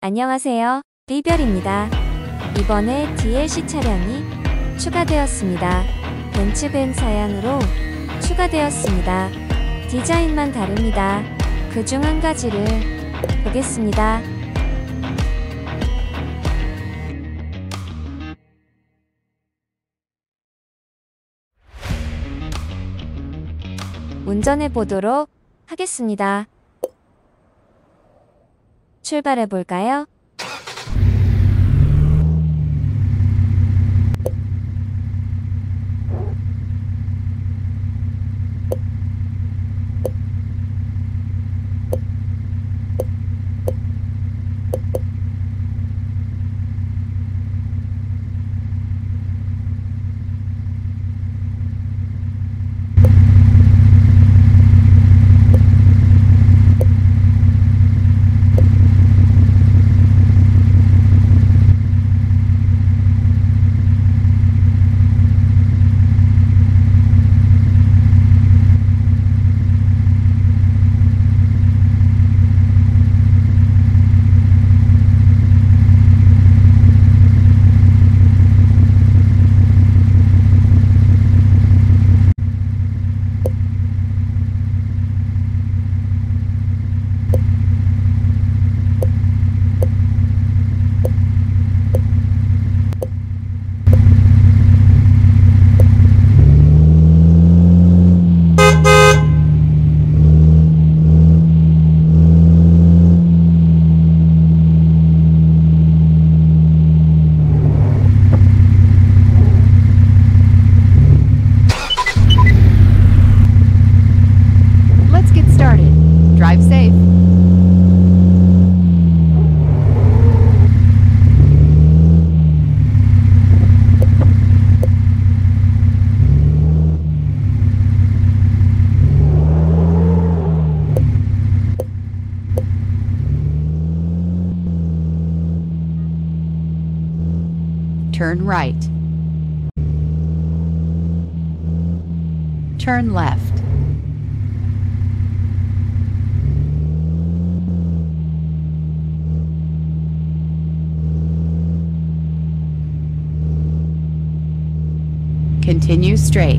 안녕하세요. 리별입니다. 이번에 DLC 차량이 추가되었습니다. 벤츠벤 사양으로 추가되었습니다. 디자인만 다릅니다. 그 중 한 가지를 보겠습니다. 운전해 보도록 하겠습니다. 출발해 볼까요? Turn right. Turn left. Continue straight.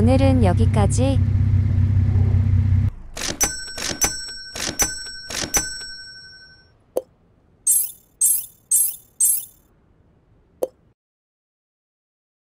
오늘은 여기까지